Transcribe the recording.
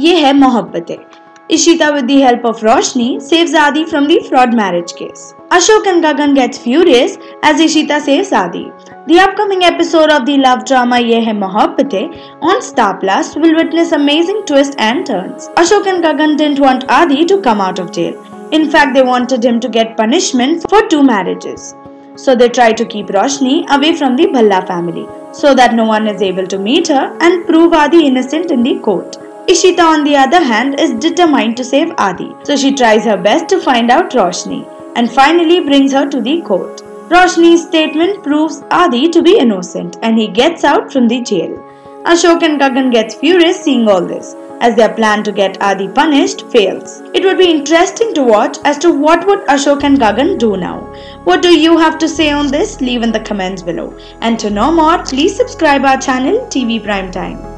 ये है Mohabbatein Ishita, with the help of Roshni, saves Adi from the fraud marriage case. Ashok and Gagan gets furious as Ishita saves Adi. The upcoming episode of the love drama Ye Hai Mohabbatein on Star Plus will witness amazing twists and turns. Ashok and Gagan didn't want Adi to come out of jail. In fact, they wanted him to get punishment for two marriages. So they try to keep Roshni away from the Bhalla family so that no one is able to meet her and prove Adi innocent in the court. Ishita, on the other hand, is determined to save Adi, so she tries her best to find out Roshni and finally brings her to the court. Roshni's statement proves Adi to be innocent and he gets out from the jail. Ashok and Gagan gets furious seeing all this as their plan to get Adi punished fails. It would be interesting to watch as to what would Ashok and Gagan do now. What do you have to say on this? Leave in the comments below. And to know more, please subscribe our channel TV Prime Time.